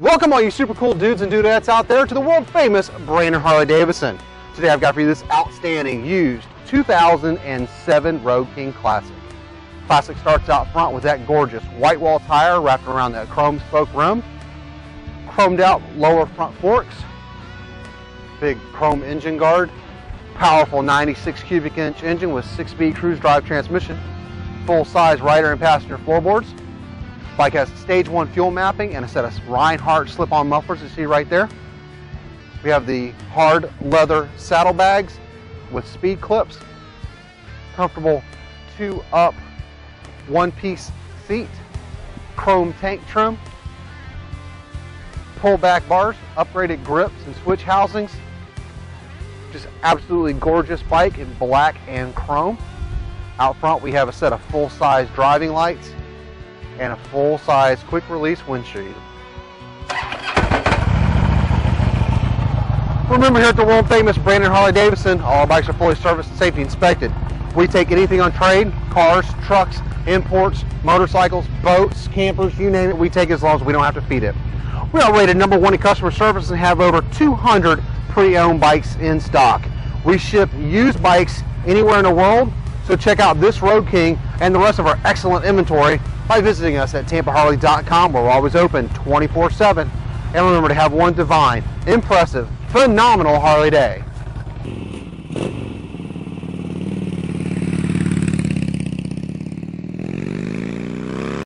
Welcome all you super cool dudes and dudettes out there to the world famous Brandon Harley Davidson. Today I've got for you this outstanding used 2007 Road King Classic. Classic starts out front with that gorgeous white wall tire wrapped around that chrome spoke rim, chromed out lower front forks, big chrome engine guard, powerful 96 cubic inch engine with 6-speed cruise drive transmission, full-size rider and passenger floorboards, Bike has stage one fuel mapping and a set of Rinehart slip-on mufflers you see right there. We have the hard leather saddlebags with speed clips, comfortable two up one piece seat, chrome tank trim, pull back bars, upgraded grips and switch housings. Just absolutely gorgeous bike in black and chrome. Out front we have a set of full-size driving lights and a full-size quick-release windshield. Remember here at the world famous Brandon Harley Davidson, all bikes are fully serviced and safety inspected. We take anything on trade, cars, trucks, imports, motorcycles, boats, campers, you name it, we take as long as we don't have to feed it. We are rated number one in customer service and have over 200 pre-owned bikes in stock. We ship used bikes anywhere in the world, so check out this Road King and the rest of our excellent inventory by visiting us at tampaharley.com. We're always open 24-7. And remember to have one divine, impressive, phenomenal Harley day.